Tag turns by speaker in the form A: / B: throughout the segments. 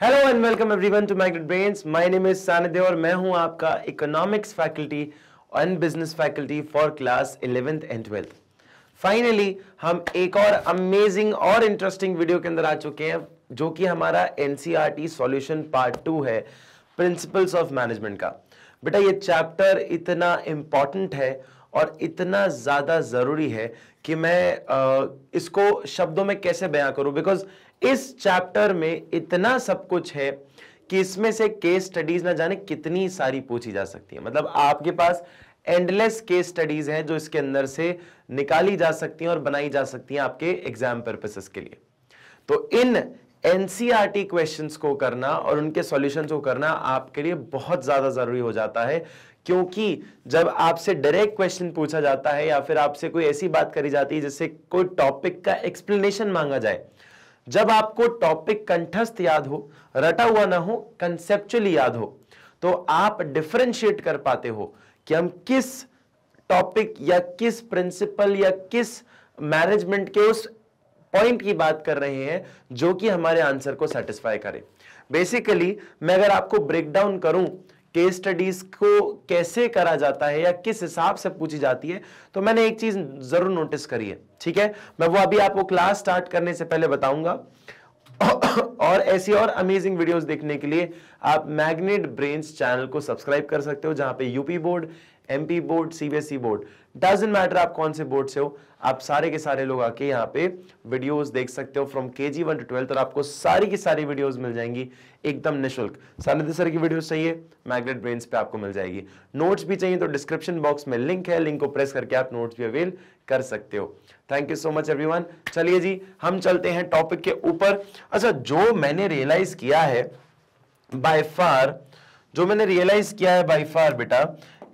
A: Hello and welcome everyone to Magnet Brains my name is Sanidhya और मैं हूँ आपका economics faculty and business faculty for class 11th and 12th finally हम एक और amazing और इंटरेस्टिंग वीडियो के अंदर आ चुके हैं जो कि हमारा एनसीईआरटी सॉल्यूशन पार्ट टू है प्रिंसिपल्स ऑफ़ मैनेजमेंट का। बेटा ये चैप्टर इतना इंपॉर्टेंट है और इतना ज़्यादा ज़रूरी है कि मैं आ, इसको शब्दों में कैसे बयां करूँ? बिकॉज़ इस चैप्टर में इतना सब कुछ है कि इसमें से केस स्टडीज़ ना जाने कितनी सारी पूछी जा सकती है। मतलब आपके पास एंडलेस केस स्टडीज़ हैं जो इसके अंदर से निकाली जा सकती हैं और बनाई जा सकती हैं आपके एग्ज़ाम पर्पसेस के लिए। तो इन एनसीआरटी क्वेश्चंस को करना और उनके सॉल्यूशंस को करना आपके लिए बहुत ज़्यादा ज़रूरी हो जाता है, क्योंकि जब आपसे डायरेक्ट क्वेश्चन पूछा जाता है या फिर आपसे कोई ऐसी बात करी जाती है जिससे कोई टॉपिक का एक्सप्लेनेशन मांगा जाए जब आपको टॉपिक कंठस्थ याद हो, रटा हुआ ना हो कंसेप्चुअली याद हो तो आप डिफ्रेंशिएट कर पाते हो कि हम किस टॉपिक या किस प्रिंसिपल या किस मैनेजमेंट के उस पॉइंट की बात कर रहे हैं जो कि हमारे आंसर को सेटिस्फाई करे। बेसिकली मैं अगर आपको ब्रेक डाउन करूँ केस स्टडीज़ को कैसे करा जाता है या किस हिसाब से पूछी जाती है तो मैंने एक चीज़ ज़रूर नोटिस करी है, ठीक है? मैं वो अभी आपको क्लास स्टार्ट करने से पहले बताऊँगा। और ऐसी और अमेजिंग वीडियोस देखने के लिए आप मैग्नेट ब्रेन्स चैनल को सब्सक्राइब कर सकते हो, जहाँ पे UP board MP board CBSE board doesn't matter आप कौन से बोर्ड से हो आप सारे के सारे लोग आके यहाँ पे वीडियोस देख सकते हो। फ्रॉम के जी वन टू ट्वेल्थ और आपको सारी की सारी वीडियोस मिल जाएँगी। एकदम निःशुल्क। सानिध्य सर की वीडियोस चाहिए मैग्नेट ब्रेन्स पे आपको मिल जाएगी। नोट्स भी चाहिए तो डिस्क्रिप्शन बॉक्स में लिंक है। लिंक को प्रेस करके आप नोट्स भी अवेल कर सकते हो। Thank you so much everyone चलिए जी, हम चलते हैं टॉपिक के ऊपर। अच्छा जो मैंने रियलाइज़ किया है बाय फार जो मैंने रियलाइज़ किया है बाय फार बेटा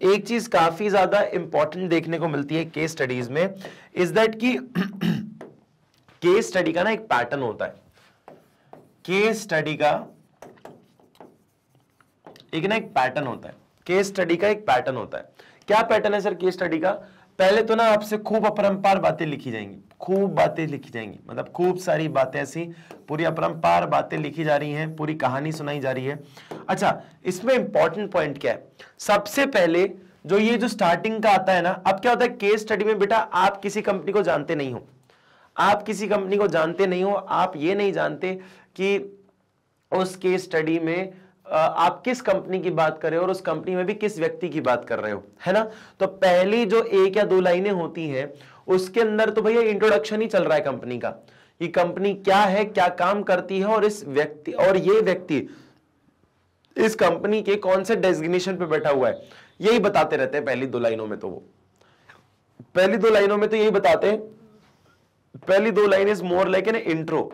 A: एक चीज़ काफ़ी ज़्यादा इंपॉर्टेंट देखने को मिलती है केस स्टडीज़ में इज़ दैट कि केस स्टडी का ना एक पैटर्न होता है। केस स्टडी का एक ना एक पैटर्न होता है। केस स्टडी का एक पैटर्न होता है। क्या पैटर्न है सर केस स्टडी का? पहले तो ना आपसे खूब अपरंपार बातें लिखी जाएँगी। खूब बातें लिखी जाएँगी। मतलब खूब सारी बातें ऐसी, पूरी अपरंपार बातें लिखी जा रही हैं, पूरी कहानी सुनाई जा रही है। अच्छा इसमें इंपॉर्टेंट पॉइंट क्या है? सबसे पहले जो ये जो स्टार्टिंग का आता है ना, अब क्या होता है केस स्टडी में बेटा आप किसी कंपनी को जानते नहीं हो। आप किसी कंपनी को जानते नहीं हो, आप ये नहीं जानते कि उस केस स्टडी में आप किस कंपनी की बात कर रहे हो और उस कंपनी में भी किस व्यक्ति की बात कर रहे हो, है ना? तो पहली जो एक या दो लाइनें होती हैं, उसके अंदर तो भैया इंट्रोडक्शन ही चल रहा है कंपनी का, कि कंपनी क्या है, क्या काम करती है और इस व्यक्ति, और ये व्यक्ति इस कंपनी के कौन से डेजिग्नेशन पे बैठा हुआ है, यही बताते रहते हैं पहली दो लाइनों में तो वो। पहली दो लाइनों में तो यही बताते हैं, पहली दो line is more like an intro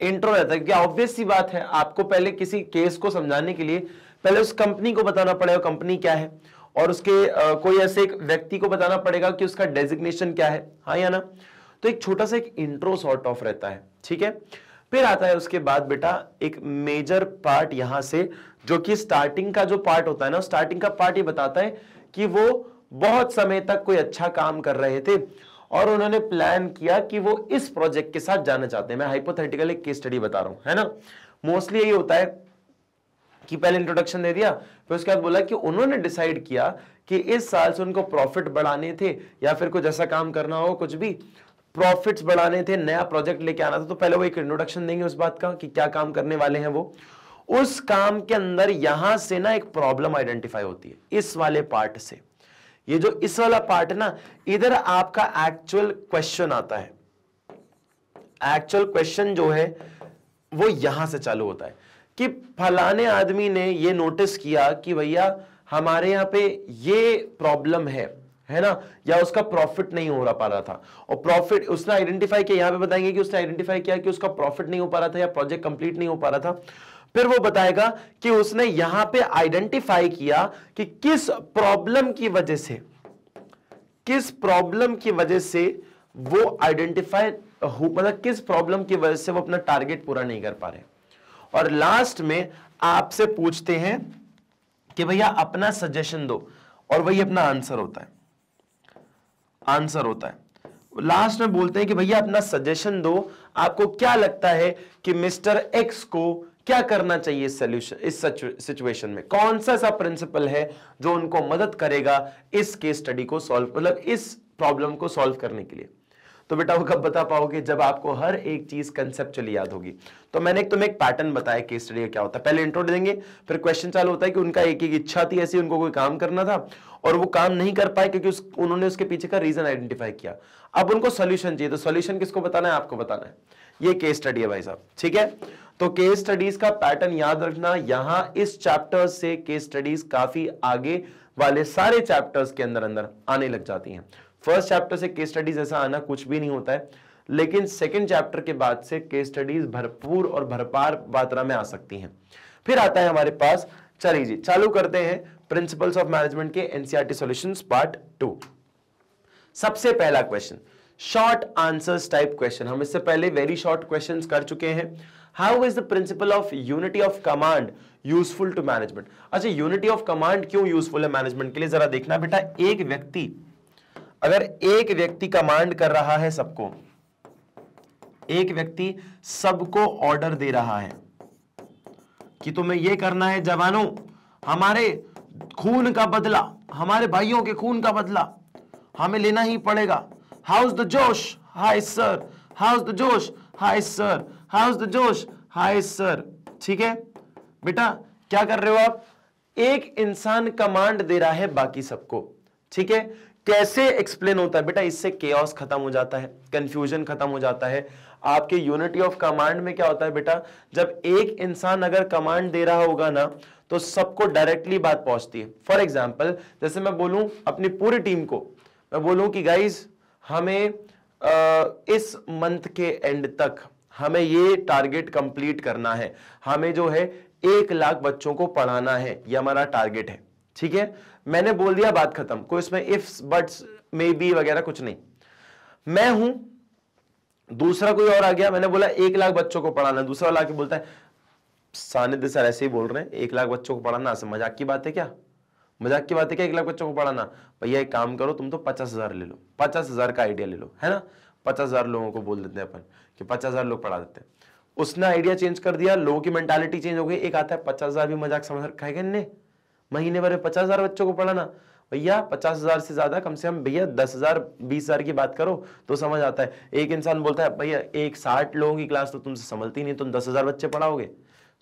A: intro रहता है। क्या ऑब्वियस सी बात है। आपको पहले किसी केस को समझाने के लिए पहले उस कंपनी को बताना पड़ेगा कंपनी क्या है। और उसके आ, कोई ऐसे एक व्यक्ति को बताना पड़ेगा कि उसका डेजिग्नेशन क्या है। हाँ या ना? तो एक छोटा सा एक इंट्रो सॉर्ट ऑफ़ रहता है। ठीक है? फिर आता है उसके बाद बेटा एक मेजर पार्ट यहाँ से जो कि स्टार्टिंग का जो पार्ट होता है ना स्टार्टिंग का पार्ट ये बताता है कि वो बहुत समय तक कोई अच्छा काम कर रहे थे। और उन्होंने प्लान किया कि वो इस प्रोजेक्ट के साथ जाना चाहते हैं। मैं हाइपोथेटिकल एक केस स्टडी बता रहा हूँ, है ना? मोस्टली यही होता है कि पहले इंट्रोडक्शन दे दिया, फिर उसके बाद बोला कि उन्होंने डिसाइड किया कि इस साल से उनको प्रॉफिट बढ़ाने थे, या फिर कुछ ऐसा काम करना हो, कुछ भी प्रॉफिट्स बढ़ाने थे, नया प्रोजेक्ट लेके आना था तो पहले वो एक इंट्रोडक्शन देंगे उस बात का कि क्या काम करने वाले हैं वो। उस काम के अंदर यहाँ से ना एक प्रॉब्लम आइडेंटिफाई होती है, इस वाले पार्ट से। ये जो इस वाला पार्ट है ना, इधर आपका एक्चुअल क्वेश्चन आता है। एक्चुअल क्वेश्चन जो है, वो यहाँ से चालू होता है कि फलाने आदमी ने ये नोटिस किया कि भैया, हमारे यहाँ पे ये प्रॉब्लम है है ना? या उसका प्रॉफिट नहीं हो रहा पा रहा था। और प्रॉफिट उसने आइडेंटिफाई किया, यहाँ पे बताएँगे कि उसने आइडेंटिफाई किया कि उसका प्रॉफिट नहीं हो पा रहा था या प्रोजेक्ट कंप्लीट नहीं हो पा रहा था। फिर वो बताएगा कि उसने यहाँ पे आइडेंटिफाई किया कि किस प्रॉब्लम की वजह से, किस प्रॉब्लम की वजह से वो आइडेंटिफाई मतलब किस प्रॉब्लम की वजह से वो अपना टारगेट पूरा नहीं कर पा रहे। और लास्ट में आपसे पूछते हैं कि भैया अपना सजेशन दो, और वही अपना आंसर होता है। आंसर होता है। लास्ट में बोलते हैं कि भैया अपना सजेशन दो, आपको क्या लगता है कि मिस्टर एक्स को क्या करना चाहिए सोल्यूशन इस सिचुएशन में? कौन सा ऐसा प्रिंसिपल है जो उनको मदद करेगा इस केस स्टडी को सॉल्व मतलब इस प्रॉब्लम को सॉल्व करने के लिए? तो बेटा वो कब बता पाओगे? जब आपको हर एक चीज़ कंसेप्चुअली याद होगी। तो मैंने एक तुम्हें एक पैटर्न बताया केस स्टडी क्या होता है। पहले इंट्रो देंगे फिर क्वेश्चन चालू होता है कि उनका एक एक इच्छा थी ऐसी उनको कोई काम करना था और वो काम नहीं कर पाए क्योंकि उस, उन्होंने उसके पीछे का रीजन आइडेंटिफाई किया। अब उनको सोल्यूशन चाहिए तो सोल्यूशन किसको बताना है? आपको बताना है। ये केस स्टडी है भाई साहब ठीक है? तो केस स्टडीज़ का पैटर्न याद रखना, यहाँ इस चैप्टर से केस स्टडीज़ काफ़ी आगे वाले सारे चैप्टर्स के अंदर अंदर आने लग जाती हैं। फ़र्स्ट चैप्टर से केस स्टडीज़ ऐसा आना कुछ भी नहीं होता है, लेकिन सेकेंड चैप्टर के बाद से केस स्टडीज़ भरपूर और भरपार मात्रा में आ सकती हैं। फिर आता है हमारे पास, चलिए जी, चालू करते हैं प्रिंसिपल्स ऑफ़ मैनेजमेंट के एनसीआरटी सॉल्यूशंस पार्ट टू सबसे पहला question short answers type question हम इससे पहले वेरी शॉर्ट क्वेश्चंस कर चुके हैं। How is the principle of unity of command useful to management अच्छा यूनिटी ऑफ़ कमांड क्यों यूजफुल है मैनेजमेंट के लिए? जरा देखना बेटा, एक व्यक्ति, अगर एक व्यक्ति कमांड कर रहा है सबको, एक व्यक्ति सबको ऑर्डर दे रहा है कि तुम्हें यह करना है, जवानों, हमारे खून का बदला, हमारे भाइयों के खून का बदला, हमें लेना ही पड़ेगा। How's the josh? High sir how's the josh? High sir how's the josh? High sir ठीक है? बेटा क्या कर रहे हो आप? एक इंसान कमांड दे रहा है बाकी सबको। ठीक है? कैसे एक्सप्लेन होता है? बेटा इससे केओस खत्म हो जाता है कंफ्यूजन खत्म हो जाता है। आपके यूनिटी ऑफ़ कमांड में क्या होता है बेटा? जब एक इंसान अगर कमांड दे रहा होगा ना तो सबको डायरेक्टली बात पहुँचती है। फॉर एग्ज़ाम्पल जैसे मैं बोलूँ अपनी पूरी टीम को मैं बोलूँ कि गाइज़ हमें आ, इस मंथ के एंड तक हमें ये टारगेट कंप्लीट करना है। हमें जो है, एक लाख बच्चों को पढ़ाना है, ये हमारा टारगेट है। ठीक है? मैंने बोल दिया बात खत्म। कोई इसमें इफ्स बट्स मे बी वगैरह कुछ नहीं। मैं हूँ, दूसरा कोई और आ गया, मैंने बोला एक लाख बच्चों को पढ़ाना दूसरा वाला बोलता है, सानिध्य सर ऐसे ही बोल रहे हैं, एक लाख बच्चों को पढ़ाना मज़ाक की बात है क्या? मज़ाक की बात है क्या, एक लाख बच्चों को पढ़ाना? भैया एक काम करो, तुम तो पचास हज़ार ले लो, पचास हज़ार का आइडिया ले लो, है ना? पचास हज़ार लोगों को बोल देते हैं अपन, कि पचास हज़ार लोग पढ़ा देते हैं। उसने आइडिया चेंज कर दिया, लोगों की मेंटालिटी चेंज हो गई, एक आता है, पचास हज़ार भी मज़ाक समझ रखा है ने महीने भर में पचास हज़ार बच्चों को पढ़ाना। भैया, पचास हज़ार से ज़्यादा, कम से कम भैया, दस हज़ार, बीस हज़ार की बात करो तो समझ आता है। एक इंसान बोलता है, भैया, एक साठ लोगों की क्लास तो तुमसे समझती नहीं, तुम दस हज़ार बच्चे पढ़ाओगे।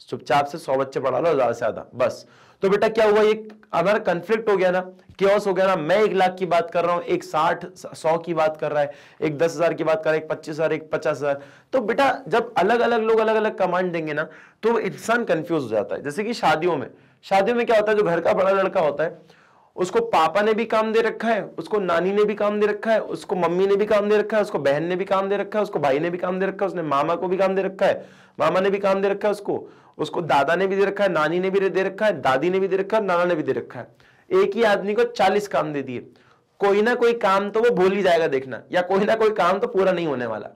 A: चुपचाप से सौ बच्चे पढ़ा लो, ज़्यादा से ज़्यादा। बस। तो बेटा, क्या हुआ? एक हमारा कंफ्लिक्ट हो गया ना क्योस हो गया ना। मैं एक लाख की बात कर रहा हूँ, एक साठ, सौ की बात कर रहा है, एक दस हज़ार की बात कर रहा है, एक पच्चीस हज़ार, एक पचास हज़ार। तो बेटा, जब अलग अलग लोग अलग अलग कमांड देंगे ना तो इंसान कंफ्यूज हो जाता है। जैसे कि शादियों में शादियों में क्या होता है? जो घर का बड़ा लड़का होता है उसको पापा ने भी काम दे रखा है उसको नानी ने भी काम दे रखा है उसको मम्मी ने भी काम दे रखा है उसको बहन ने भी काम दे रखा है उसको भाई ने भी काम दे रखा है उसने मामा को भी काम दे रखा है मामा ने भी काम दे रखा है उसको उसको दादा ने भी दे रखा है नानी ने भी दे रखा है दादी ने भी दे रखा है नाना ने भी दे रखा है एक ही आदमी को चालीस काम दे दिए कोई ना कोई काम तो वो भूल ही जाएगा देखना या कोई ना कोई काम तो पूरा नहीं होने वाला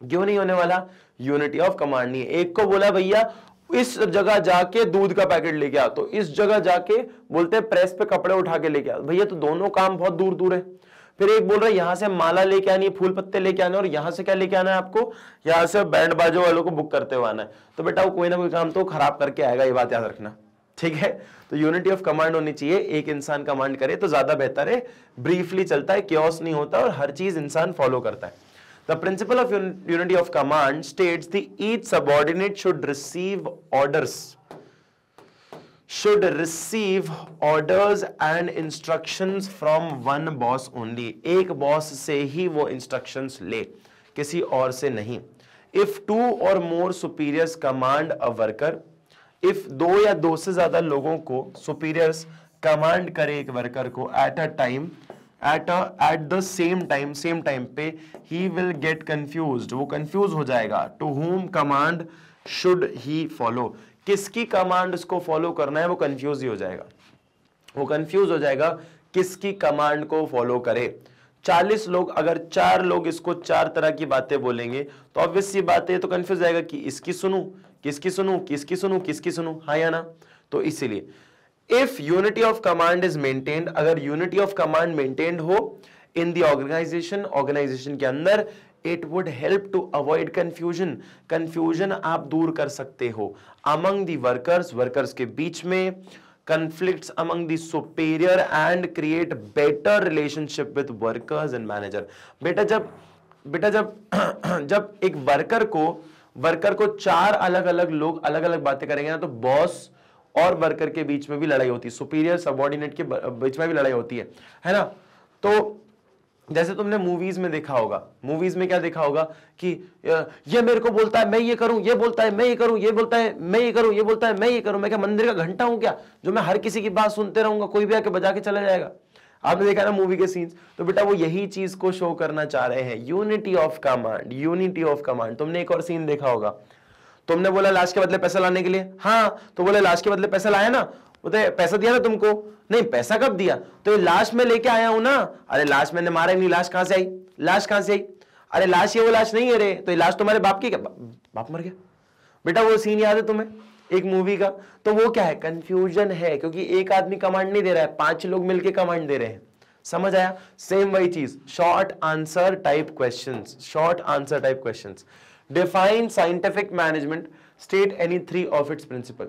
A: क्यों नहीं होने वाला यूनिटी ऑफ़ कमांड नहीं है एक को बोला भैया इस जगह जाके दूध का पैकेट लेके आ। तो इस जगह जाके बोलते हैं, प्रेस पे कपड़े उठा के लेके आ। भैया तो दोनों काम बहुत दूर दूर है। फिर एक बोल रहा है, यहाँ से माला लेके आनी है, फूल पत्ते लेके आने और यहाँ से क्या लेके आना है आपको? यहाँ से बैंड बाजो वालों को बुक करते हुए आना है। तो बेटा, वो कोई ना कोई काम तो खराब करके आएगा, ये बात याद रखना। ठीक है? तो यूनिटी ऑफ़ कमांड होनी चाहिए। एक इंसान कमांड करे तो ज़्यादा बेहतर है। ब्रीफली चलता है क्योस नहीं होता और हर चीज़ इंसान फॉलो करता है। The principle of unity of command states the each subordinate should receive orders should receive orders and instructions from one boss only एक boss से ही वो instructions ले किसी और से नहीं if two or more superiors command a worker if दो या दो से ज़्यादा लोगों को superiors command करे एक worker को at a time at at the same time same time पे ही विल गेट कंफ्यूज वो कंफ्यूज हो जाएगा. To whom command should he follow किसकी कमांड उसको फॉलो करना है, वो कंफ्यूज ही हो जाएगा. वो कंफ्यूज हो जाएगा किसकी कमांड को फॉलो करे. चालीस लोग, अगर चार लोग इसको चार तरह की बातें बोलेंगे तो ऑब्वियस सी बात तो कंफ्यूज जाएगा कि इसकी सुनू, किसकी सुनू किसकी सुनू किसकी सुनू. हाँ या ना? तो इसीलिए if unity of command is maintained अगर यूनिटी ऑफ़ कमांड मेंटेन्ड हो इन दी ऑर्गेनाइजेशन ऑर्गेनाइजेशन के अंदर it would help to avoid confusion confusion आप दूर कर सकते हो। अमंग दी वर्कर्स वर्कर्स के बीच में, conflicts among the superior and create better relationship with workers and manager. बेटा जब बेटा जब जब एक वर्कर को वर्कर को चार अलग अलग लोग अलग अलग बातें करेंगे ना तो बॉस और वर्कर के बीच में भी लड़ाई होती है। सुपीरियर सबॉर्डिनेट के बीच में भी लड़ाई होती है। है ना? तो जैसे तुमने मूवीज़ में देखा होगा। मूवीज़ में क्या देखा होगा कि ये मेरे को बोलता है, मैं ये करूँ, ये बोलता है, मैं ये करूँ, ये बोलता है, मैं ये करूँ, ये बोलता है, मैं ये करूँ। मैं क्या मंदिर का घंटा हूँ क्या? जो मैं हर किसी की बात सुनते रहूँगा, कोई भी आके बजा के चला जाएगा। आपने देखा ना मूवी के सीन्स तो बेटा वो यही चीज़ को शो करना चाह रहे हैं। Unity of command unity of command तुमने एक और सीन देखा होगा। तुमने बोला लाश के बदले पैसा लाने के लिए। हाँ तो बोले लाश के बदले पैसा लाया ना? बोलते पैसा दिया ना तुमको? नहीं, पैसा कब दिया? तो ये लाश में लेके आया हूँ ना। अरे लाश मैंने मारा नहीं, लाश कहाँ से आई? लाश कहाँ से आई? अरे लाश ये वो लाश नहीं है रे। तो ये लाश तुम्हारे बाप की क्या? बाप मर गया? बेटा वो सीन याद है तुम्हें? एक मूवी का। तो वो क्या है? कंफ्यूजन है, क्योंकि एक आदमी कमांड नहीं दे रहा है, पाँच लोग मिलकर कमांड दे रहे हैं। समझ आया? सेम वही चीज़। Short answer type question short answer type question define scientific management state any three of its principle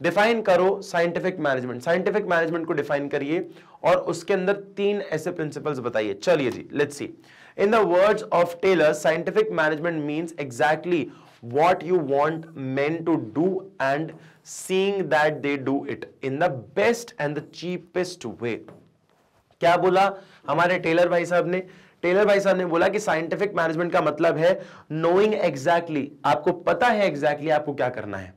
A: define करो साइंटिफिक मैनेजमेंट साइंटिफिक मैनेजमेंट को डिफाइन करिए और उसके अंदर तीन ऐसे प्रिंसिपल्स बताइए। चलिए जी let's see in the words of Taylor scientific management means exactly what you want men to do and seeing that they do it in the best and the cheapest way. क्या बोला? हमारे Taylor भाई साहब ने Taylor भाई साहब ने बोला कि साइंटिफिक मैनेजमेंट का मतलब है नोइंग एग्जैक्टली exactly, आपको पता है एग्जैक्टली exactly आपको क्या करना है।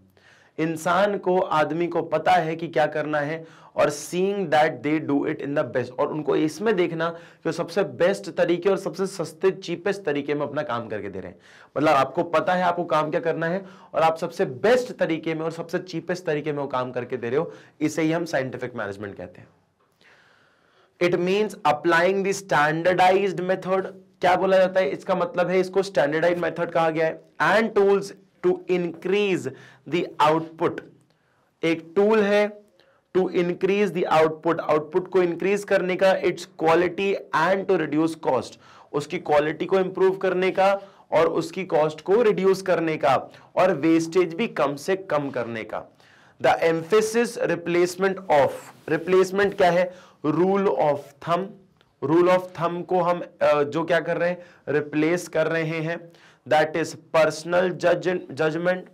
A: इंसान को आदमी को पता है कि क्या करना है और seeing that they do it in the best और उनको इसमें देखना कि सबसे बेस्ट तरीके और सबसे सस्ते चीपेस्ट तरीके में अपना काम करके दे रहे हैं। मतलब आपको पता है आपको काम क्या करना है और आप सबसे बेस्ट तरीके में और सबसे चीपेस्ट तरीके में वो काम करके दे रहे हो। इसे ही हम साइंटिफिक मैनेजमेंट कहते हैं। It means applying the standardised method क्या बोला जाता है? इसका मतलब है इसको स्टैंडर्डाइज मेथड कहा गया है। And tools to increase the output एक टूल है to increase the output output को इंक्रीज करने का its quality and to reduce cost उसकी क्वालिटी को इंप्रूव करने का और उसकी कॉस्ट को रिड्यूस करने का और वेस्टेज भी कम से कम करने का। The emphasis replacement of replacement क्या है? Rule of thumb rule of thumb को हम जो क्या कर रहे हैं रिप्लेस कर रहे हैं। That is personal judge, judgment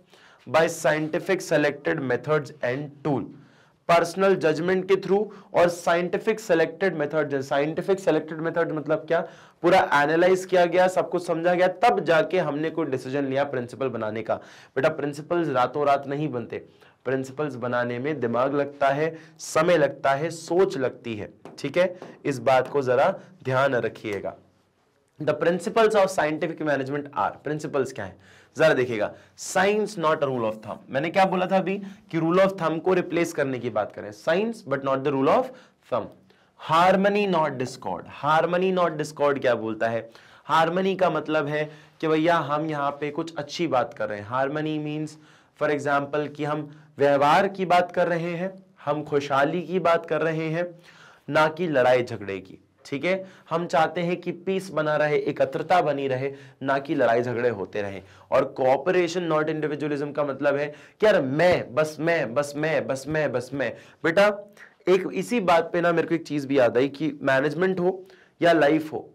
A: by scientific selected methods and tool. Personal judgement के थ्रू और scientific selected method scientific selected method मतलब क्या? पूरा एनालाइज किया गया सब कुछ समझा गया तब जाके हमने कोई डिसीज़न लिया प्रिंसिपल बनाने का। बेटा प्रिंसिपल रातों रात नहीं बनते। प्रिंसिपल्स बनाने में दिमाग लगता है, समय लगता है, सोच लगती है। ठीक है? इस बात को जरा ध्यान रखिएगा। The principles of scientific management are principles क्या है? जरा देखिएगा। साइंस नॉट रूल ऑफ़ थम मैंने क्या बोला था अभी? कि रूल ऑफ़ थम को रिप्लेस करने की बात करें। Science but not the rule of thumb harmony not discord harmony not discord क्या बोलता है? हारमनी का मतलब है कि भैया, हम यहाँ पे कुछ अच्छी बात कर रहे हैं। हारमनी मीन्स फॉर एग्ज़ाम्पल कि हम व्यवहार की बात कर रहे हैं, हम खुशहाली की बात कर रहे हैं, ना कि लड़ाई झगड़े की, ठीक है? हम चाहते हैं कि पीस बना रहे, एकत्रता बनी रहे, ना कि लड़ाई झगड़े होते रहे। और कोऑपरेशन नॉट इंडिविजुअलिज्म का मतलब है कि यार मैं, बस मैं बस मैं बस मैं बस मैं। बेटा, एक इसी बात पे ना मेरे को एक चीज़ भी याद आई कि मैनेजमेंट हो या लाइफ हो,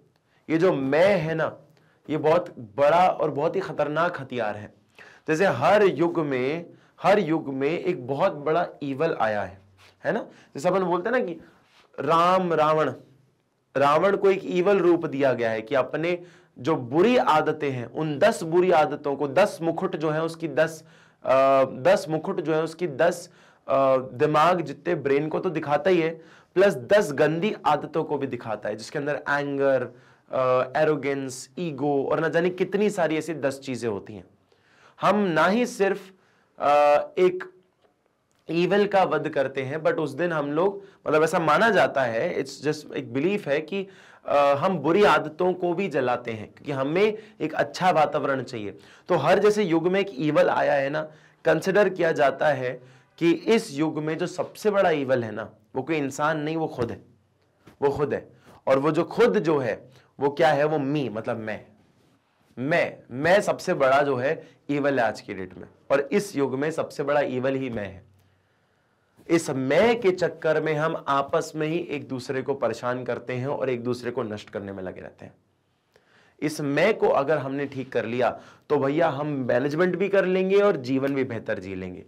A: ये जो मैं है ना, ये बहुत बड़ा और बहुत ही खतरनाक हथियार है। जैसे हर युग में हर युग में एक बहुत बड़ा ईवल आया है। है ना? जैसे अपन बोलते हैं ना कि राम रावण रावण को एक ईवल रूप दिया गया है कि अपने जो बुरी आदतें हैं उन दस बुरी आदतों को दस मुकुट जो है उसकी दस आ, दस मुकुट जो है उसकी दस आ, दिमाग जितने ब्रेन को तो दिखाता ही है प्लस दस गंदी आदतों को भी दिखाता है जिसके अंदर एंगर एरोगेंस ईगो और ना जाने कितनी सारी ऐसी दस चीज़ें होती हैं। हम ना ही सिर्फ़ आ, एक ईवल का वध करते हैं बट उस दिन हम लोग मतलब ऐसा माना जाता है इट्स जस्ट एक बिलीफ है कि आ, हम बुरी आदतों को भी जलाते हैं क्योंकि हमें एक अच्छा वातावरण चाहिए। तो हर जैसे युग में एक ईवल आया है ना कंसिडर किया जाता है कि इस युग में जो सबसे बड़ा ईवल है ना वो कोई इंसान नहीं वो खुद है। वो खुद है। और वो जो खुद जो है वो क्या है? वो मी मतलब मैं। मैं मैं सबसे बड़ा जो है ईवल है आज की डेट में। और इस युग में सबसे बड़ा ईवल ही मैं है। इस मैं के चक्कर में हम आपस में ही एक दूसरे को परेशान करते हैं और एक दूसरे को नष्ट करने में लगे रहते हैं। इस मैं को अगर हमने ठीक कर लिया तो भैया हम मैनेजमेंट भी कर लेंगे और जीवन भी बेहतर जी लेंगे।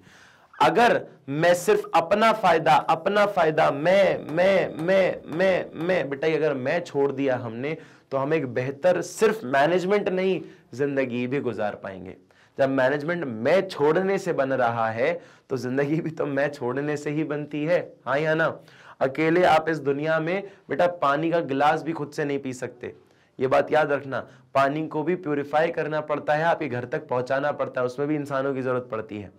A: अगर मैं सिर्फ़ अपना फ़ायदा अपना फ़ायदा, मैं मैं मैं मैं मैं, बेटा अगर मैं छोड़ दिया हमने तो हम एक बेहतर सिर्फ़ मैनेजमेंट नहीं, ज़िंदगी भी गुजार पाएँगे। जब मैनेजमेंट मैं छोड़ने से बन रहा है तो ज़िंदगी भी तो मैं छोड़ने से ही बनती है। हाँ या ना? अकेले आप इस दुनिया में, बेटा पानी का गिलास भी खुद से नहीं पी सकते। ये बात याद रखना, पानी को भी प्योरीफाई करना पड़ता है आपके घर तक पहुंचाना पड़ता है, उसमें भी इंसानों की ज़रूरत पड़ती है।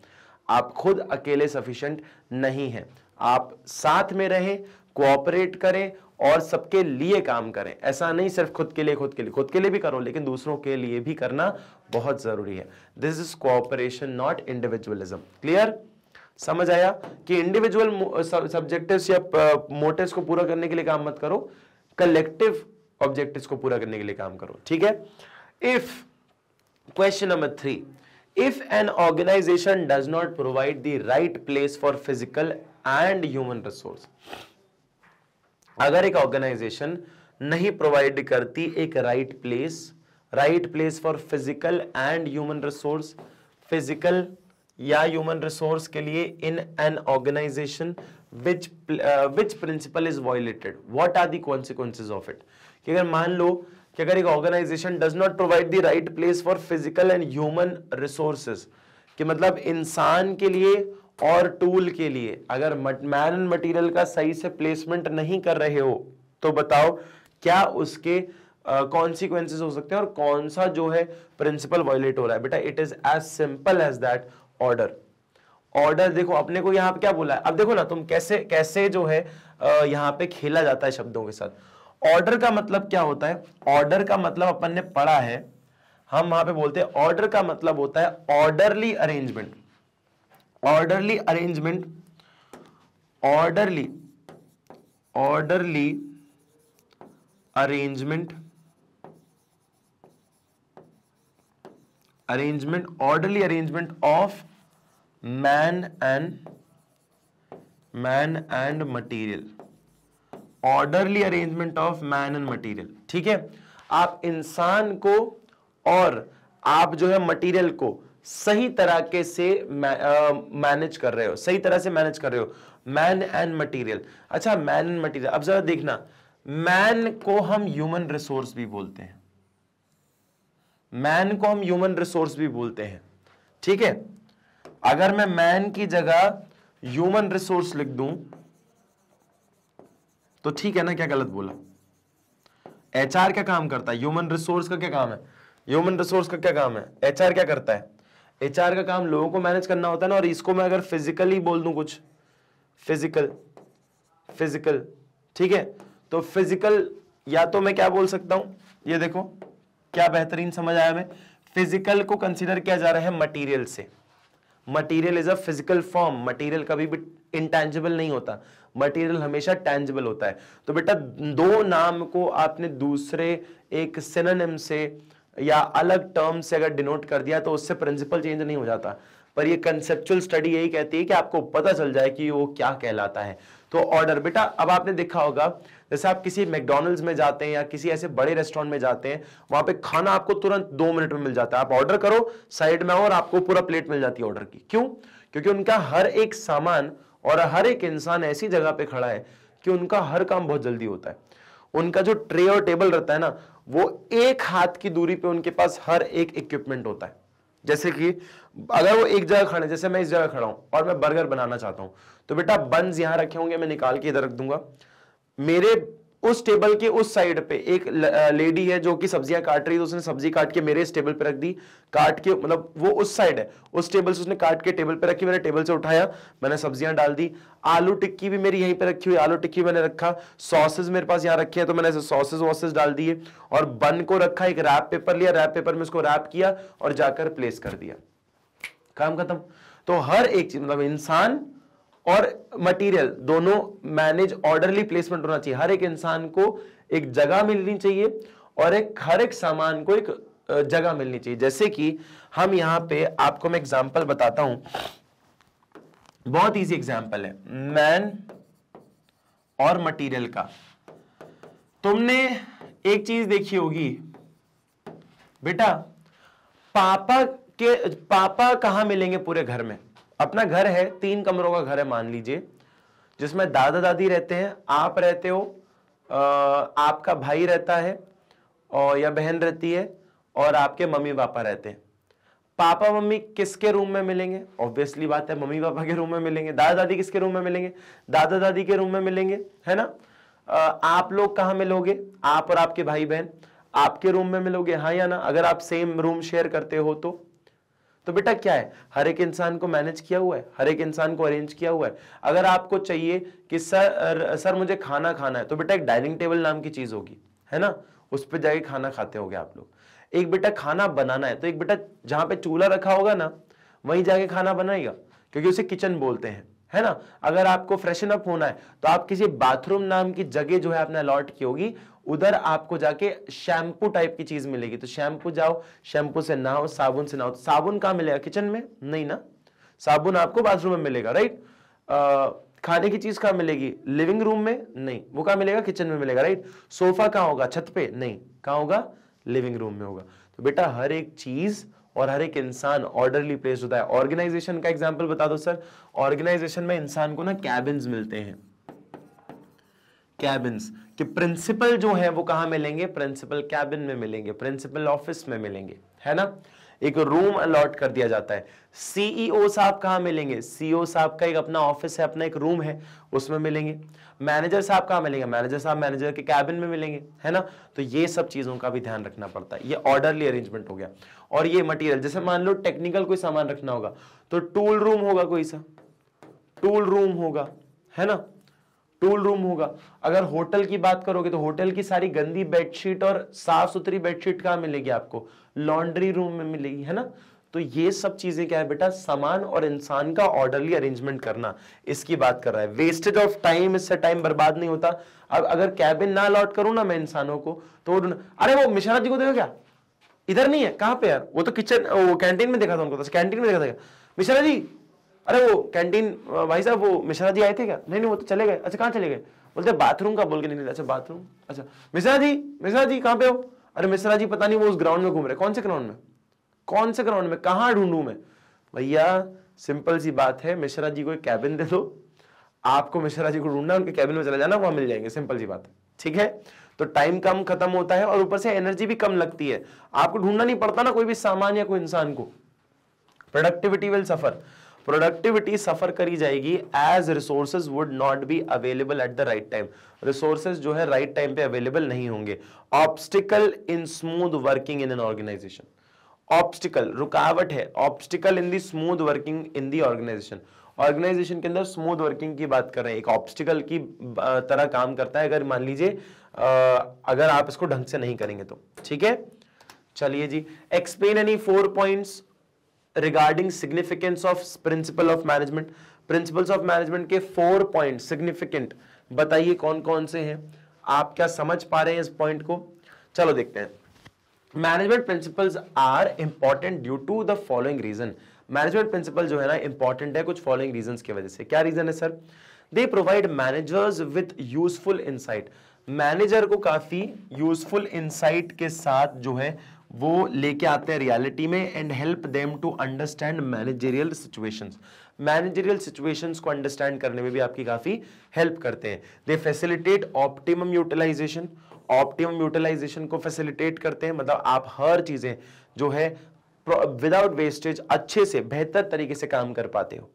A: आप खुद अकेले सफिशेंट नहीं है। आप साथ में रहें कोऑपरेट करें और सबके लिए काम करें। ऐसा नहीं सिर्फ़ खुद के लिए, खुद के लिए। खुद के लिए भी करो, लेकिन दूसरों के लिए भी करना बहुत ज़रूरी है। This is cooperation not individualism clear समझ आया? कि इंडिविजुअल सब्जेक्टिव्स या मोटिव्स को पूरा करने के लिए काम मत करो। कलेक्टिव ऑब्जेक्टिव्स को पूरा करने के लिए काम करो। ठीक है? If question number three if an organisation does not provide the right place for physical and human resource अगर एक ऑर्गेनाइजेशन नहीं प्रोवाइड करती एक right place right place for physical and human resource physical या ह्यूमन रिसोर्स के लिए in an organisation which which principle is violated what are the consequences of it कि अगर मान लो कि अगर एक organisation does not provide the right place for physical and human resources कि मतलब इंसान के लिए और टूल के लिए अगर मैन एंड मटेरियल का सही से प्लेसमेंट नहीं कर रहे हो तो बताओ क्या उसके कॉन्सिक्वेंसेज uh, हो सकते हैं और कौन सा जो है प्रिंसिपल वायलेट हो रहा है। बेटा it is as simple as that order order देखो अपने को यहाँ पे क्या बोला है? अब देखो ना तुम कैसे कैसे जो है यहाँ पे खेला जाता है शब्दों के साथ। ऑर्डर का मतलब क्या होता है? ऑर्डर का मतलब अपन ने पढ़ा है हम वहाँ पे बोलते हैं ऑर्डर का मतलब होता है orderly arrangement orderly arrangement orderly orderly arrangement arrangement orderly arrangement of man and man and material orderly arrangement of man and material ठीक है? आप इंसान को और आप जो है मटेरियल को सही तरीके से मैनेज कर रहे हो, सही तरह से मैनेज कर रहे हो। मैन एंड मटेरियल अच्छा मैन एंड मटेरियल अब जरा देखना। मैन को हम ह्यूमन रिसोर्स भी बोलते हैं। मैन को हम ह्यूमन रिसोर्स भी बोलते हैं। ठीक है? अगर मैं मैन की जगह ह्यूमन रिसोर्स लिख दूँ तो ठीक है ना? क्या गलत बोला? एचआर क्या काम करता है? ह्यूमन रिसोर्स का क्या काम है? ह्यूमन रिसोर्स का क्या काम है? एचआर क्या करता है? एचआर का काम लोगों को मैनेज करना होता है ना और इसको मैं अगर फिजिकली बोल दूँ कुछ फ़िज़िकल फ़िज़िकल ठीक है? तो फ़िज़िकल या तो मैं क्या बोल सकता हूँ? ये देखो, क्या बेहतरीन समझ आया मैं फ़िज़िकल को कंसिडर किया जा रहा है मटीरियल से। Material is a physical form material कभी भी इंटेंजिबल नहीं होता। मटेरियल हमेशा टेंजिबल होता है। तो बेटा, दो नाम को आपने दूसरे एक सिनोनिम से या अलग टर्म से अगर डिनोट कर दिया तो उससे प्रिंसिपल चेंज नहीं हो जाता। पर ये कंसेप्चुअल स्टडी यही कहती है कि आपको पता चल जाए कि वो क्या कहलाता है। तो ऑर्डर बेटा, अब आपने देखा होगा, जैसे आप किसी मैकडोनल्ड्स में जाते हैं या किसी ऐसे बड़े रेस्टोरेंट में जाते हैं, वहाँ पे खाना आपको तुरंत दो मिनट में मिल जाता है। आप ऑर्डर करो साइड में और आपको पूरा प्लेट मिल जाती है ऑर्डर की। क्यों? क्योंकि उनका हर एक सामान और हर एक इंसान ऐसी जगह पे खड़ा है कि उनका हर काम बहुत जल्दी होता है। उनका जो ट्रे और टेबल रहता है ना वो एक हाथ की दूरी पे उनके पास हर एक इक्विपमेंट होता है। जैसे कि अगर वो एक जगह खड़े जैसे मैं इस जगह खड़ा हूँ और मैं बर्गर बनाना चाहता हूँ तो बेटा बंस यहाँ रखे होंगे, मैं निकाल के इधर रख दूँगा। मेरे उस टेबल के उस साइड पे एक लेडी है जो कि सब्ज़ियाँ काट रही है तो उसने सब्ज़ी काट के मेरे इस टेबल पे रख दी। काट के मतलब वो उस साइड है, उस टेबल से उसने काट के टेबल पे रखी, मैंने टेबल से उठाया, मैंने सब्ज़ियाँ डाल दी। आलू टिक्की भी मेरी यहीं पे रखी हुई आलू टिक्की मैंने रखा सॉसेज मेरे पास यहाँ रखे हैं तो मैंने सॉसेज वॉसेज डाल दिए और बन को रखा, एक रैप पेपर लिया, रैप पेपर में उसको रैप किया और जाकर प्लेस कर दिया। काम खत्म। तो हर एक चीज़ मतलब इंसान और मटेरियल दोनों मैनेज ऑर्डरली प्लेसमेंट होना चाहिए। हर एक इंसान को एक जगह मिलनी चाहिए और एक, हर एक सामान को एक जगह मिलनी चाहिए। जैसे कि हम यहाँ पे आपको मैं एग्जांपल बताता हूँ। बहुत इजी एग्जांपल है। मैन और मटेरियल का। तुमने एक चीज़ देखी होगी। बेटा, पापा के, पापा कहाँ मिलेंगे पूरे घर में? अपना घर है, तीन कमरों का घर है मान लीजिए, जिसमें दादा दादी रहते हैं, आप रहते हो आपका भाई रहता है, और या बहन रहती है, और आपके मम्मी पापा रहते हैं। पापा, मम्मी किसके रूम में मिलेंगे? ऑब्वियसली बात है मम्मी पापा के रूम में मिलेंगे दादा दादी किसके रूम में मिलेंगे? दादा दादी के रूम में मिलेंगे, है ना? आप लोग कहा मिलोगे? आप और आपके भाई बहन आपके रूम में मिलोगे हाँ या ना? अगर आप सेम रूम शेयर करते हो तो। तो बेटा क्या है? हर एक इंसान को मैनेज किया हुआ है, हर एक इंसान को अरेंज किया हुआ है। अगर आपको चाहिए कि सर सर मुझे खाना खाना है तो बेटा एक डाइनिंग टेबल नाम की चीज़ होगी, है ना? उस पर जाके खाना खाते होगे आप लोग। एक बेटा खाना बनाना है तो एक बेटा जहाँ पे चूल्हा रखा होगा ना, वहीं जाके खाना बनाएगा, क्योंकि उसे किचन बोलते हैं, है ना? अगर आपको फ्रेशन अप होना है तो आप किसी बाथरूम नाम की जगह जो है आपने अलॉट की होगी उधर आपको जाके शैम्पू टाइप की चीज़ मिलेगी। तो शैम्पू जाओ, शैम्पू से नहाओ, साबुन से नहाओ। साबुन कहाँ मिलेगा? किचन में? नहीं ना? साबुन आपको बाथरूम में मिलेगा राइट खाने की चीज़ कहाँ मिलेगी? लिविंग रूम में? नहीं। वो कहाँ मिलेगा? किचन में मिलेगा राइट सोफा कहाँ होगा? छत पे? नहीं। कहाँ होगा? लिविंग रूम में होगा। तो बेटा, हर एक चीज़ और हर एक इंसान ऑर्डरली प्लेस होता है। ऑर्गेनाइजेशन का एग्ज़ाम्पल बता दो सर ऑर्गेनाइजेशन में इंसान को ना कैबिन्स मिलते हैं। कैबिन्स कि प्रिंसिपल जो है वो कहाँ मिलेंगे? प्रिंसिपल कैबिन में मिलेंगे प्रिंसिपल ऑफ़िस में मिलेंगे, है ना? एक रूम अलॉट कर दिया जाता है। सीईओ e साहब कहाँ मिलेंगे? सीईओ e साहब का एक अपना ऑफ़िस है, अपना एक रूम है, उसमें मिलेंगे। मैनेजर साहब कहाँ मिलेंगे? मैनेजर साहब मैनेजर के कैबिन में मिलेंगे, है ना? तो ये सब चीज़ों का भी ध्यान रखना पड़ता है। ये ऑर्डरली अरेंजमेंट हो गया। और ये मटीरियल जैसे मान लो टेक्निकल कोई सामान रखना होगा तो टूल रूम होगा कोई सा। टूल रूम होगा, है ना? टूल रूम होगा। अगर होटल की बात करोगे तो होटल की सारी गंदी बेडशीट और साफ़ सुथरी बेडशीट कहाँ मिलेगी आपको? लॉन्ड्री रूम में मिलेगी, है ना? तो ये सब चीज़ें क्या है बेटा? सामान और इंसान का ऑर्डरली अरेंजमेंट करना। इसकी बात कर रहा है। वेस्टेज ऑफ़ टाइम इससे टाइम बर्बाद नहीं होता। अब अगर कैबिन ना अलॉट करूँ ना मैं इंसानों को तो अरे वो मिश्रा जी को देखो क्या? इधर नहीं है। कहाँ पे यार? वो तो किचन वो कैंटीन में देखा था उनको। कैंटीन तो में देखा था मिश्रा जी अरे वो कैंटीन भाई साहब, वो मिश्रा जी आए थे क्या? नहीं नहीं, वो तो चले गए। अच्छा कहाँ चले गए? बोलते, बाथरूम का, बोल के नहीं अच्छा बाथरूम? अच्छा मिश्रा जी मिश्रा जी, कहाँ पे हो? अरे, मिश्रा जी, पता नहीं वो उस ग्राउंड में घूम रहे कौन से ग्राउंड में? कौन से ग्राउंड में? कहाँ ढूंढू मैं? भैया सिंपल सी बात है, मिश्रा जी को एक कैबिन दे दो। आपको मिश्रा जी को ढूंढना उनके कैबिन में चला जाना, वहाँ मिल जाएँगे। सिंपल सी बात है। ठीक है? तो टाइम कम खत्म होता है और ऊपर से एनर्जी भी कम लगती है। आपको ढूंढना नहीं पड़ता ना कोई भी सामान या कोई इंसान को। Productivity will suffer productivity suffer करी जाएगी as resources would not be available at the right time resources जो है राइट right टाइम पे अवेलेबल नहीं होंगे. Obstacle in smooth working in an organisation obstacle रुकावट है. Obstacle in the smooth working in the organisation organisation के अंदर smooth working की बात कर रहे हैं. एक ऑब्स्टिकल की तरह काम करता है. अगर मान लीजिए अगर आप इसको ढंग से नहीं करेंगे तो. ठीक है? चलिए जी. Explain any four points regarding significance of principle of management principles of management के फोर पॉइंट सिग्निफिकेंट बताइए कौन कौन से हैं? आप क्या समझ पा रहे हैं इस पॉइंट को? चलो देखते हैं। Management principles are important due to the following reason management principle जो है ना इंपॉर्टेंट है कुछ फॉलोइंग रीजन की वजह से। क्या रीजन है sir they provide managers with useful insight manager को काफ़ी यूजफुल इंसाइट के साथ जो है वो लेके आते हैं रियलिटी में and help them to understand managerial situations managerial situations को अंडरस्टैंड करने में भी आपकी काफ़ी हेल्प करते हैं। They facilitate optimum utilisation optimum utilisation को फैसिलिटेट करते हैं। मतलब आप हर चीज़ें जो है विदाउट वेस्टेज अच्छे से, बेहतर तरीके से काम कर पाते हो।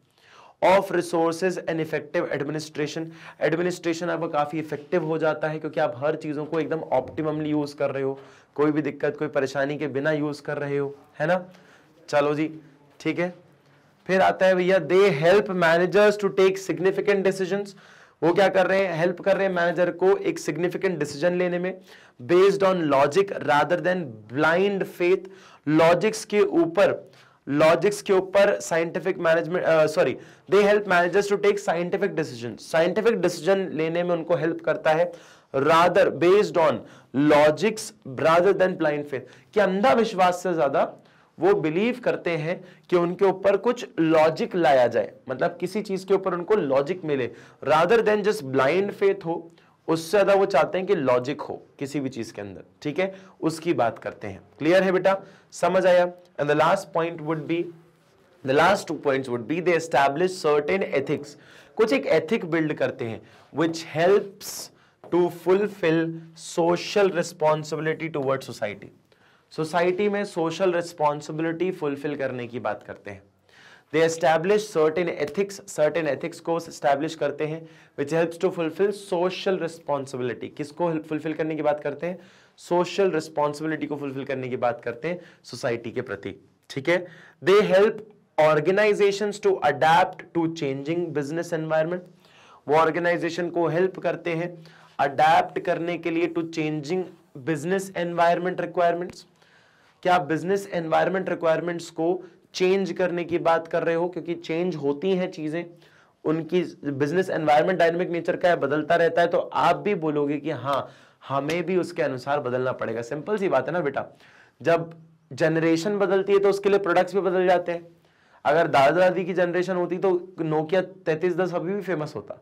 A: Of resources and effective administration administration आपका काफ़ी इफ़ेक्टिव हो जाता है क्योंकि आप हर चीज़ों को एकदम ऑप्टिममली यूज़ कर रहे हो। कोई भी दिक्कत, कोई परेशानी के बिना यूज़ कर रहे हो, है ना? चलो जी, ठीक है? फिर आता है भैया they help managers to take significant decisions वो क्या कर रहे हैं? हेल्प कर रहे हैं मैनेजर को एक सिग्निफिकेंट डिसीज़न लेने में based on logic rather than blind faith logics के ऊपर लॉजिक्स के ऊपर scientific management sorry they help managers to take scientific decision scientific decision लेने में उनको हेल्प करता है rather based on logics rather than blind faith कि अंधा विश्वास से ज़्यादा वो बिलीव करते हैं कि उनके ऊपर कुछ लॉजिक लाया जाए। मतलब किसी चीज़ के ऊपर उनको लॉजिक मिले। Rather than just blind faith हो उससे ज़्यादा वो चाहते हैं कि लॉजिक हो किसी भी चीज़ के अंदर, ठीक है? उसकी बात करते हैं। क्लियर है बेटा? समझ आया? And the last point would be the last two points would be they establish certain ethics कुछ एक एथिक बिल्ड करते हैं which helps to fulfil social responsibility toward society society में सोशल रिस्पॉन्सिबिलिटी फुलफिल करने की बात करते हैं। They establish certain ethics certain ethics को एस्टैब्लिश करते हैं which helps to fulfil social responsibility किसको फुलफिल करने की बात करते हैं? सोशल रिस्पॉन्सिबिलिटी को फुलफिल करने की बात करते हैं सोसाइटी के प्रति, ठीक है? They help organisation to adapt to changing business environment वो ऑर्गेनाइजेशन को हेल्प करते हैं अडेप्ट करने के लिए to changing business environment requirements क्या बिज़नेस एनवायरमेंट रिक्वायरमेंट्स को चेंज करने की बात कर रहे हो, क्योंकि चेंज होती हैं चीज़ें, उनकी बिज़नेस एनवायरमेंट डायनेमिक नेचर का है, बदलता रहता है तो आप भी बोलोगे कि हाँ हमें भी उसके अनुसार बदलना पड़ेगा। सिंपल सी बात है ना बेटा। जब जनरेशन बदलती है तो उसके लिए प्रोडक्ट्स भी बदल जाते हैं। अगर दादा दादी की जनरेशन होती तो नोकिया तैतीस दस अभी भी फ़ेमस होता।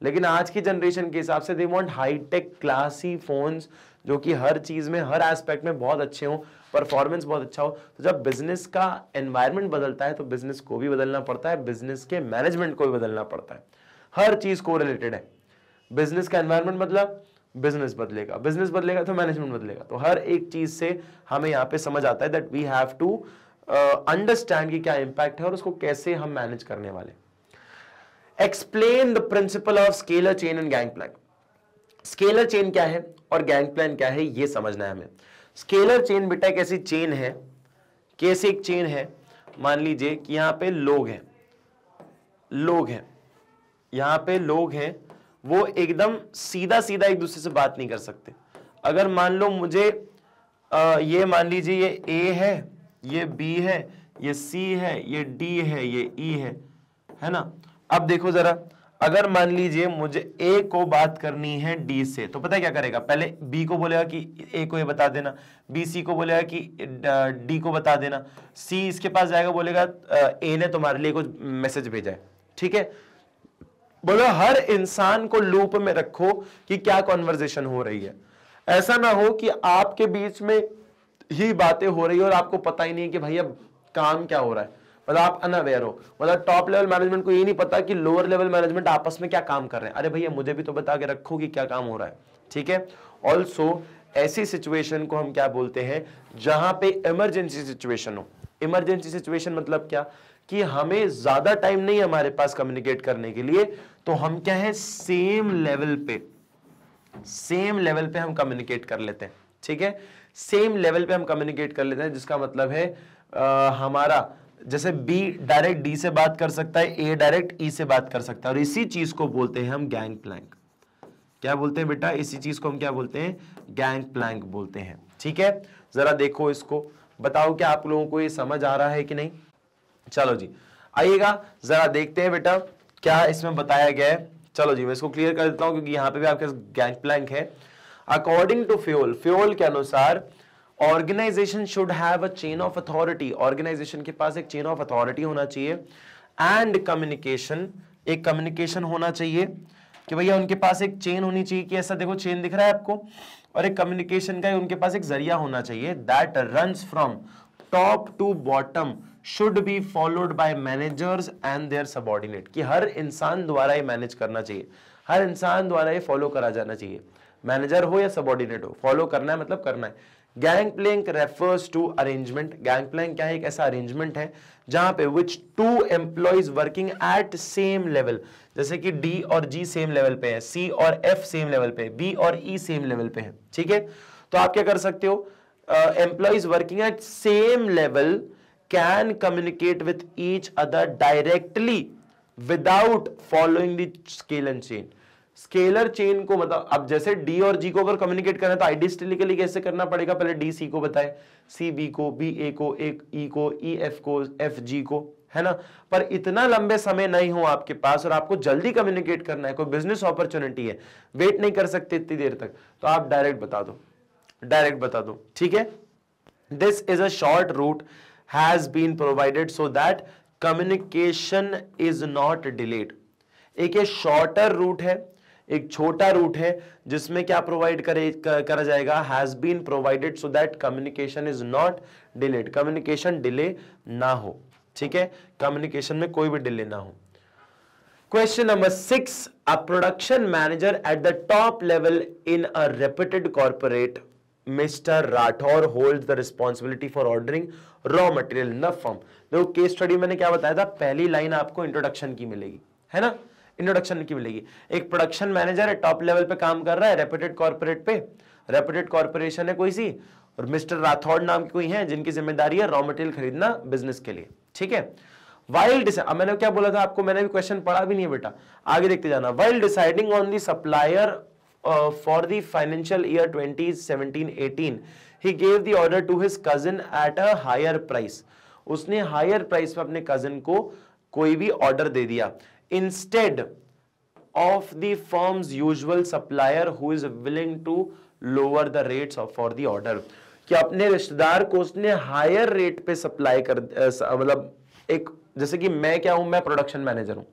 A: लेकिन आज की जनरेशन के हिसाब से they want high tech classy phones जो कि हर चीज़ में, हर एस्पेक्ट में बहुत अच्छे हों परफॉर्मेंस बहुत अच्छा हो। तो जब बिज़नेस का एनवायरमेंट बदलता है तो बिज़नेस को भी बदलना पड़ता है बिज़नेस के मैनेजमेंट को भी बदलना पड़ता है। हर चीज़ को रिलेटेड है। बिज़नेस का एनवायरमेंट मतलब बिज़नेस बदलेगा। बिज़नेस बदलेगा तो मैनेजमेंट बदलेगा। तो हर एक चीज़ से हमें यहाँ पे समझ आता है that we have to understand कि क्या इंपैक्ट है और उसको कैसे हम मैनेज करने वाले explain the principle of scalar chain and gang plank scalar chain क्या है और गैंग प्लान क्या है ये समझना है हमें। स्केलर चेन बेटा एक ऐसी चेन है कैसी एक चेन है? मान लीजिए कि यहाँ पे लोग हैं लोग हैं यहाँ पे लोग हैं वो एकदम सीधा सीधा एक दूसरे से बात नहीं कर सकते। अगर मान लो मुझे आ, ये मान लीजिए ये ए है ये बी है ये सी है ये डी है ये ई e है है ना? अब देखो जरा अगर मान लीजिए मुझे ए को बात करनी है डी से तो पता है क्या करेगा? पहले बी को बोलेगा कि ए को ये बता देना बी सी को बोलेगा कि डी को बता देना। सी इसके पास जाएगा, बोलेगा ए ने तुम्हारे लिए कुछ मैसेज भेजा है। ठीक है? बोलो, हर इंसान को लूप में रखो कि क्या कॉन्वर्जेशन हो रही है। ऐसा ना हो कि आपके बीच में ही बातें हो रही है और आपको पता ही नहीं है कि भैया काम क्या हो रहा है। मतलब आप अनअवेयर हो। मतलब टॉप लेवल मैनेजमेंट को ये नहीं पता कि लोअर लेवल मैनेजमेंट आपस में क्या काम कर रहे हैं। अरे भैया मुझे भी तो बता के रखो कि क्या काम हो रहा है। ठीक है? ऑल्सो ऐसी सिचुएशन को हम क्या बोलते हैं जहाँ पे इमरजेंसी सिचुएशन हो। इमरजेंसी सिचुएशन मतलब क्या? कि हमें ज़्यादा टाइम नहीं हमारे पास कम्युनिकेट करने के लिए तो हम क्या है? सेम लेवल पे सेम लेवल पे हम कम्युनिकेट कर लेते हैं। ठीक है? सेम लेवल पे हम कम्युनिकेट कर लेते हैं जिसका मतलब है आ, हमारा जैसे बी डायरेक्ट डी से बात कर सकता है ए डायरेक्ट ई से बात कर सकता है। और इसी चीज़ को बोलते हैं हम गैंग प्लैंक क्या बोलते हैं बेटा? इसी चीज़ को हम क्या बोलते हैं? गैंग प्लैंक बोलते हैं। ठीक है? जरा देखो इसको। बताओ क्या आप लोगों को ये समझ आ रहा है कि नहीं? चलो जी। आइएगा, जरा देखते हैं बेटा, क्या इसमें बताया गया है। चलो जी, मैं इसको क्लियर कर देता हूँ क्योंकि यहाँ पे भी आपके गैंग प्लैंक है। अकॉर्डिंग टू फ्यूल फ्यूल के अनुसार organisation should have a chain of authority organisation के पास एक चेन ऑफ़ अथॉरिटी होना चाहिए। एंड कम्युनिकेशन एक कम्युनिकेशन होना चाहिए कि भैया उनके पास एक चेन होनी चाहिए कि ऐसा देखो चेन दिख रहा है आपको। और एक कम्युनिकेशन का उनके पास एक ज़रिया होना चाहिए। That run from top to bottom should be followed by managers and their subordinate कि हर इंसान द्वारा ये मैनेज करना चाहिए। हर इंसान द्वारा ये फॉलो करा जाना चाहिए। मैनेजर हो या सबॉर्डिनेट हो फॉलो करना है मतलब करना है। Gang plank refers to arrangement gang plank क्या है? एक ऐसा अरेंजमेंट है, जहाँ पे which two employees working at same level जैसे कि डी और जी सेम लेवल पे है सी और एफ़ सेम लेवल पे बी और ई e सेम लेवल पे है, ठीक है? तो आप क्या कर सकते हो? Employees working at same level can communicate with each other directly without following the scale and chain scalar chain को मतलब अब जैसे डी और जी को अगर कम्युनिकेट करना है तो आइडिस्टिकली कैसे करना पड़ेगा? पहले डी सी को बताए। सी बी को बी ए को, एक ई e को ई e एफ़ को एफ़ जी को, है ना? पर इतना लंबे समय नहीं हो आपके पास और आपको जल्दी कम्युनिकेट करना है, कोई बिज़नेस अपॉर्चुनिटी है वेट नहीं कर सकते इतनी देर तक। तो आप डायरेक्ट बता दो। डायरेक्ट बता दो, ठीक है? This is a short route has been provided so that communication is not delayed एक ये शॉर्टर रूट है एक छोटा रूट है, जिसमें क्या प्रोवाइड करे करा जाएगा? Has been provided so that communication is not delayed communication delay ना हो, ठीक है? कम्युनिकेशन में कोई भी डिले ना हो। Question number six a production manager at the top level in a reputed corporate mister Rathore hold the responsibility for ordering raw material न फॉर्म देखो केस स्टडी मैंने क्या बताया था? पहली लाइन आपको इंट्रोडक्शन की मिलेगी, है ना? इंट्रोडक्शन की मिलेगी। एक प्रोडक्शन मैनेजर है टॉप लेवल पे काम कर रहा है रेपुटेड कॉर्पोरेट पे। रेपुटेड कॉर्पोरेशन है कोई सी, और मिस्टर राठौड़ नाम की कोई है जिनकी ज़िम्मेदारी है रॉ मटेरियल खरीदना बिज़नेस के लिए। ठीक है? वाइल अब मैंने क्या बोला था आपको? मैंने भी क्वेश्चन पढ़ा भी नहीं है बेटा। आगे देखते जाना। While deciding on the supplier for the financial year 2017-18 he gave the order to his cousin at a higher price उसने हायर प्राइस पे अपने कजिन को कोई भी ऑर्डर दे दिया। Instead of the firm's usual supplier who is willing to lower the rates for the order कि अपने रिश्तेदार को उसने हायर रेट पे सप्लाई कर मतलब एक, जैसे कि मैं क्या हूँ, मैं प्रोडक्शन मैनेजर हूँ।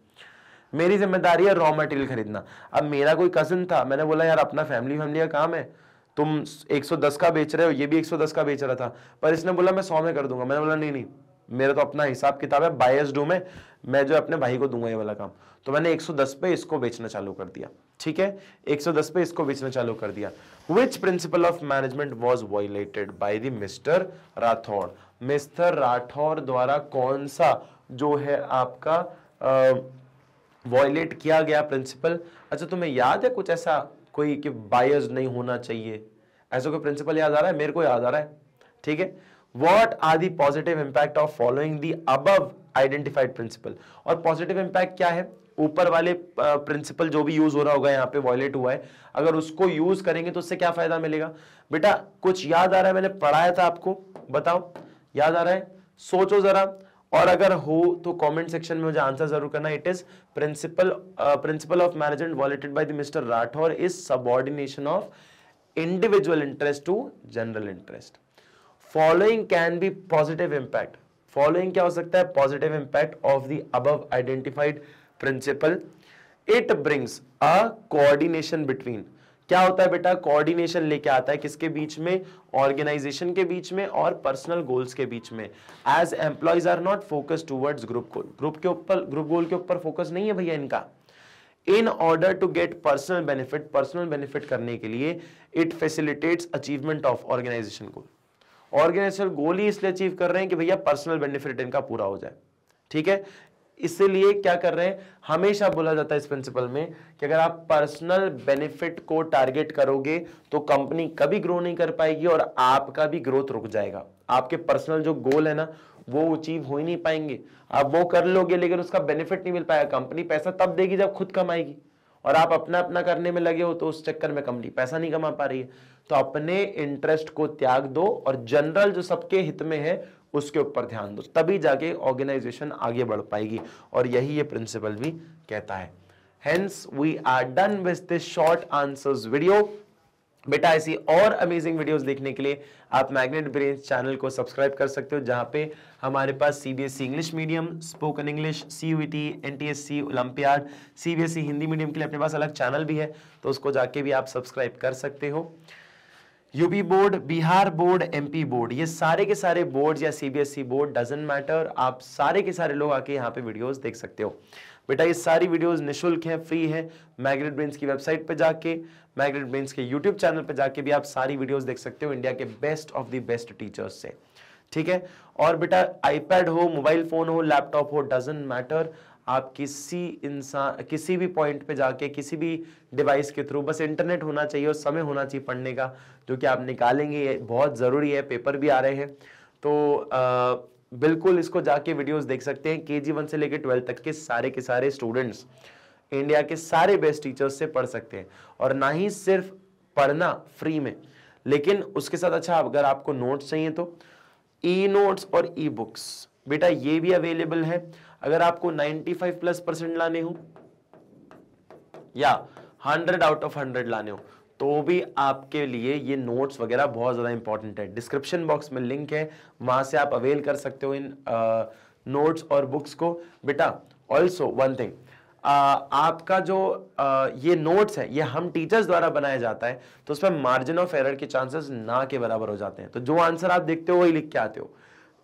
A: मेरी ज़िम्मेदारी है रॉ मटेरियल खरीदना। अब मेरा कोई कजिन था, मैंने बोला, यार, अपना फैमिली फैमिली का काम है। तुम 110 का बेच रहे हो, ये भी 110 का बेच रहा था। पर इसने बोला, मैं 100 में कर दूँगा। मैंने बोला, नहीं नहीं मेरा तो अपना हिसाब किताब है बायस डू में। मैं जो अपने भाई को दूँगा ये वाला काम। तो मैंने 110 पे इसको बेचना चालू कर दिया, ठीक है? 110 पे इसको बेचना चालू कर दिया। Which principle of management was violated by the mister Rathore mister Rathore द्वारा कौन सा जो है आपका वॉयलेट किया गया प्रिंसिपल अच्छा तुम्हें याद है कुछ ऐसा कोई कि बायस नहीं होना चाहिए? ऐसा कोई प्रिंसिपल याद आ रहा है? मेरे को याद आ रहा है, ठीक है? What are the positive impact of following the above identified principle और पॉजिटिव इंपैक्ट क्या है? ऊपर वाले प्रिंसिपल जो भी यूज़ हो रहा होगा यहाँ पे वॉयलेट हुआ है। अगर उसको यूज़ करेंगे तो उससे क्या फ़ायदा मिलेगा? बेटा, कुछ याद आ रहा है, मैंने पढ़ाया था आपको। बताओ, याद आ रहा है? सोचो जरा। और अगर हो तो कमेंट सेक्शन में मुझे आंसर ज़रूर करना। It is principle principle of management violated by the mister Rathore is subordination of individual interest to general interest following can be positive impact following क्या हो सकता है? Positive impact of the above identified principle it brings a coordination between क्या होता है बेटा? Coordination लेके आता है किसके बीच में? ऑर्गेनाइजेशन के बीच में और पर्सनल गोल्स के बीच में. As employees are not focus towards group goal group के ऊपर ग्रुप गोल के ऊपर फोकस नहीं है भैया इनका. In order to get personal benefit personal benefit करने के लिए it facilitates achievement of organisation goal organisation goal ही इसलिए अचीव कर रहे हैं कि भैया पर्सनल बेनिफिट इनका पूरा हो जाए। ठीक है? इसलिए क्या कर रहे हैं? हमेशा बोला जाता है इस प्रिंसिपल में कि अगर आप पर्सनल बेनिफिट को टारगेट करोगे तो कंपनी कभी ग्रो नहीं कर पाएगी और आपका भी ग्रोथ रुक जाएगा। आपके पर्सनल जो गोल है ना, वो अचीव हो ही नहीं पाएँगे। आप वो कर लोगे, लेकिन उसका बेनिफिट नहीं मिल पाएगा। कंपनी पैसा तब देगी जब खुद कमाएगी। और आप अपना अपना करने में लगे हो तो उस चक्कर में कंपनी पैसा नहीं कमा पा रही है। तो अपने इंटरेस्ट को त्याग दो और जनरल जो सबके हित में है, उसके ऊपर ध्यान दो, तभी जाके ऑर्गेनाइजेशन आगे बढ़ पाएगी। और यही ये प्रिंसिपल भी कहता है। Hence we are done with this short answers video बेटा, ऐसी और अमेजिंग वीडियोस देखने के लिए आप मैग्नेट ब्रेन चैनल को सब्सक्राइब कर सकते हो, जहाँ पे हमारे पास CBSE English medium spoken English C U T N T S C olympiad CBSE Hindi medium के लिए अपने पास अलग चैनल भी है तो उसको जाके भी आप सब्सक्राइब कर सकते हो। UP board Bihar board MP board ये सारे के सारे बोर्ड या सीबीएसई बोर्ड डजेंट मैटर आप सारे के सारे लोग आके यहाँ पे वीडियोस देख सकते हो। बेटा ये सारी वीडियोस निशुल्क हैं फ्री है। मैग्रेट ब्रेन्स की वेबसाइट पे जाके मैग्रेट ब्रेन्स के यूट्यूब चैनल पे जाके भी आप सारी वीडियोस देख सकते हो इंडिया के best of the best teachers से। ठीक है? और बेटा आईपैड हो मोबाइल फ़ोन हो लैपटॉप हो डजेंट मैटर आप किसी इंसान किसी भी पॉइंट पे जाके किसी भी डिवाइस के थ्रू बस इंटरनेट होना चाहिए और समय होना चाहिए पढ़ने का जो कि आप निकालेंगे बहुत ज़रूरी है पेपर भी आ रहे हैं। तो आ, बिल्कुल इसको जाके वीडियोस देख सकते हैं के जी वन से लेकर ट्वेल्थ तक के सारे के सारे स्टूडेंट्स इंडिया के सारे बेस्ट टीचर्स से पढ़ सकते हैं। और ना ही सिर्फ़ पढ़ना फ्री में, लेकिन उसके साथ अच्छा अगर आपको नोट्स चाहिए तो ई नोट्स और ई बुक्स बेटा, ये भी अवेलेबल है। अगर आपको 95 प्लस परसेंट लाने हो, या 100 आउट ऑफ़ 100 लाने हो तो भी आपके लिए ये नोट्स वगैरह बहुत ज़्यादा इंपॉर्टेंट है। डिस्क्रिप्शन बॉक्स में लिंक है वहाँ से आप अवेल कर सकते हो इन नोट्स और बुक्स को। बेटा ऑल्सो वन थिंग आपका जो आ, ये नोट्स है ये हम टीचर्स द्वारा बनाया जाता है तो उसमें मार्जिन ऑफ़ एरर के चांसेस ना के बराबर हो जाते हैं। तो जो आंसर आप देखते हो वही लिख के आते हो।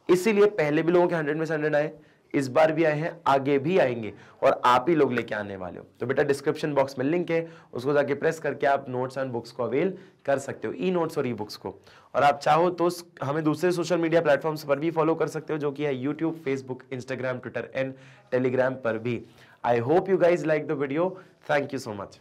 A: इसीलिए पहले भी लोगों के हंड्रेड में से हंड्रेड आए। इस बार भी आए हैं, आगे भी आएँगे और आप ही लोग लेके आने वाले हो। तो बेटा डिस्क्रिप्शन बॉक्स में लिंक है, उसको जाके प्रेस करके आप नोट्स एंड बुक्स को अवेल कर सकते हो ई नोट्स और ई बुक्स को। और आप चाहो तो हमें दूसरे सोशल मीडिया प्लेटफॉर्म्स पर भी फॉलो कर सकते हो, जो कि है YouTube Facebook Instagram Twitter and Telegram पर भी। I hope you guys like the video thank you so much